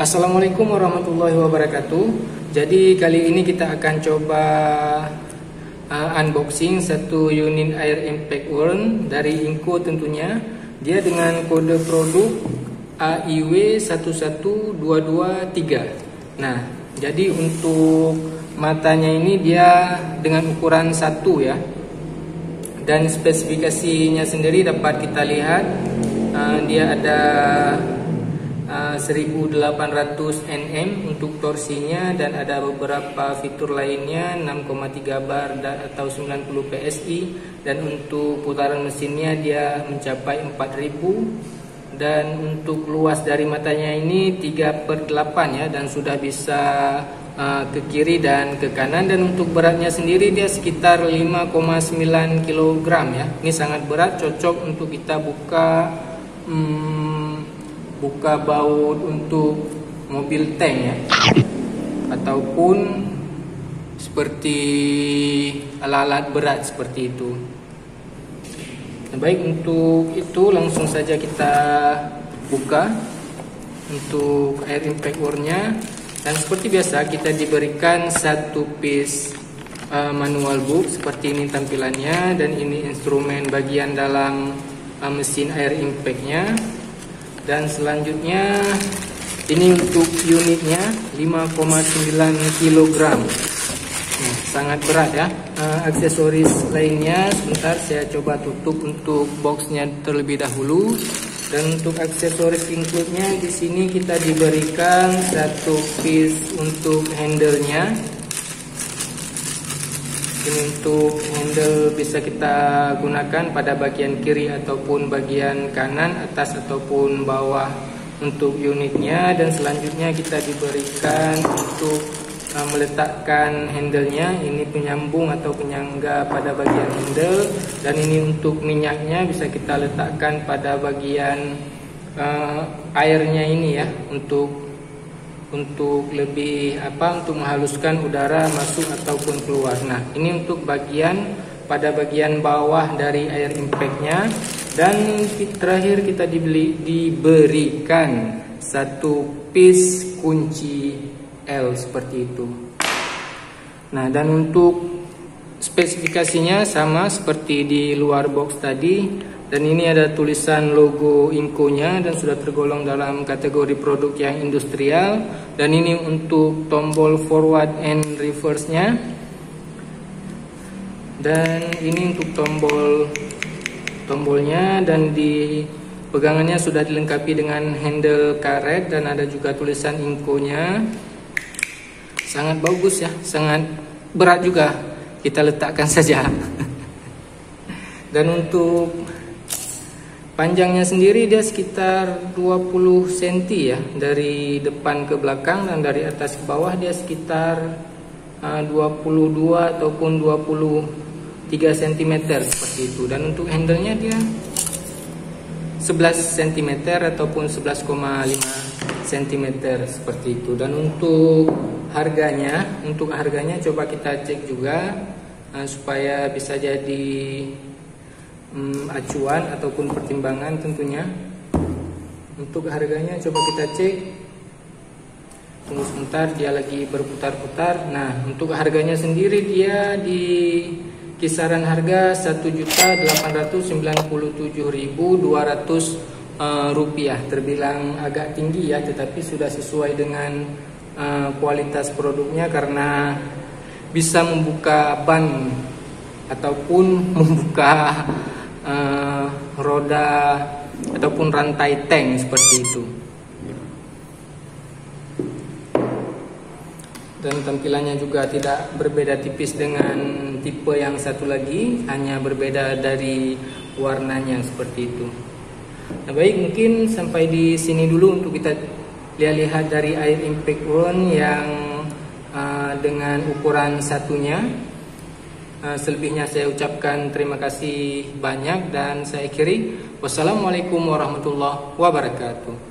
Assalamualaikum warahmatullahi wabarakatuh. Jadi kali ini kita akan coba uh, unboxing satu unit air impact urn dari Inco tentunya. Dia dengan kode produk AIW 11223. Nah, jadi untuk matanya ini dia dengan ukuran satu ya. Dan spesifikasinya sendiri dapat kita lihat uh, dia ada 1800 nm untuk torsinya dan ada beberapa fitur lainnya 6,3 bar atau 90 psi dan untuk putaran mesinnya dia mencapai 4000 dan untuk luas dari matanya ini 3 per 8 ya dan sudah bisa uh, ke kiri dan ke kanan. Dan untuk beratnya sendiri dia sekitar 5,9 kg ya. Ini sangat berat cocok untuk kita buka hmm, buka baut untuk mobil tank ya. Ataupun seperti alat-alat berat seperti itu. Nah, baik untuk itu langsung saja kita buka untuk air impact ore-nya. Dan seperti biasa kita diberikan satu piece uh, manual book seperti ini tampilannya. Dan ini instrumen bagian dalam uh, mesin air impact-nya dan selanjutnya ini untuk unitnya 5,9 kg nah, sangat berat ya. Uh, aksesoris lainnya sebentar saya coba tutup untuk boxnya terlebih dahulu. Dan untuk aksesoris include-nya di sini kita diberikan satu piece untuk handle-nya ini untuk handle bisa kita gunakan pada bagian kiri ataupun bagian kanan atas ataupun bawah untuk unitnya. Dan selanjutnya kita diberikan untuk uh, meletakkan handle-nya. Ini penyambung atau penyangga pada bagian handle. Dan ini untuk minyaknya bisa kita letakkan pada bagian uh, airnya ini ya untuk untuk lebih apa untuk menghaluskan udara masuk ataupun keluar. Nah, ini untuk bagian pada bagian bawah dari air impactnya dan terakhir kita dibeli diberikan satu piece kunci L seperti itu. Nah, dan untuk spesifikasinya sama seperti di luar box tadi dan ini ada tulisan logo Inco-nya dan sudah tergolong dalam kategori produk yang industrial. Dan ini untuk tombol forward and reverse-nya. Dan ini untuk tombol tombolnya. Dan di pegangannya sudah dilengkapi dengan handle karet dan ada juga tulisan Inco-nya sangat bagus ya sangat berat juga. Kita letakkan saja. Dan untuk Panjangnya sendiri dia sekitar 20 cm ya dari depan ke belakang dan dari atas ke bawah dia sekitar uh, 22 ataupun 23 cm seperti itu. Dan untuk handlenya dia 11 cm ataupun 11,5 cm seperti itu. Dan untuk harganya untuk harganya coba kita cek juga uh, supaya bisa jadi hmm, acuan ataupun pertimbangan tentunya. Untuk harganya coba kita cek. Tunggu sebentar dia lagi berputar-putar. Nah untuk harganya sendiri dia di kisaran harga 1.897.200 uh, rupiah. Terbilang agak tinggi ya tetapi sudah sesuai dengan uh, kualitas produknya karena bisa membuka ban ataupun membuka uh, roda ataupun rantai tank seperti itu. Dan tampilannya juga tidak berbeda tipis dengan tipe yang satu lagi, hanya berbeda dari warnanya seperti itu. Nah, baik mungkin sampai di sini dulu untuk kita lihat-lihat dari air impact one yang uh, dengan ukuran satunya selebihnya saya ucapkan terima kasih banyak dan saya akhiri. Wassalamualaikum warahmatullahi wabarakatuh.